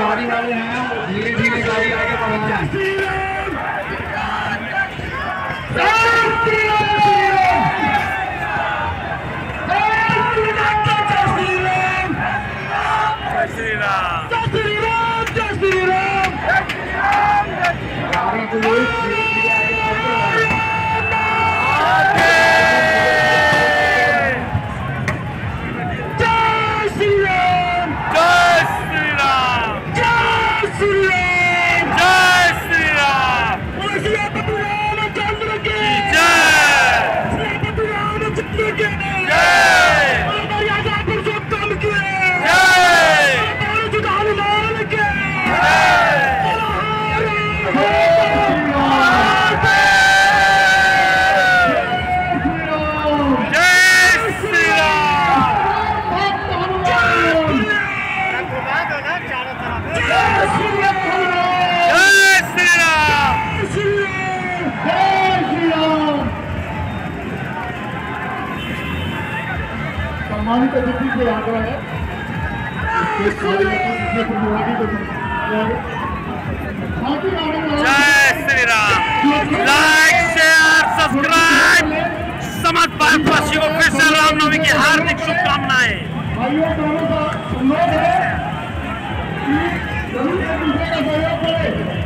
गाड़ी वाले हैं धीरे धीरे गाड़ी आगे बढ़ा गाड़ी को धीरे धीरे आगे बढ़ा रहे हैं जय श्री राम जय श्री राम जय जय सम्मानित अतिथि से आग्रह है जय Shri Ram like share subscribe समझ भारतवासियों को फिर से रामनवमी की हार्दिक शुभकामनाएँ। भाइयों का अनुरोध है कि ज़रूर एक दूसरे का सहयोग करें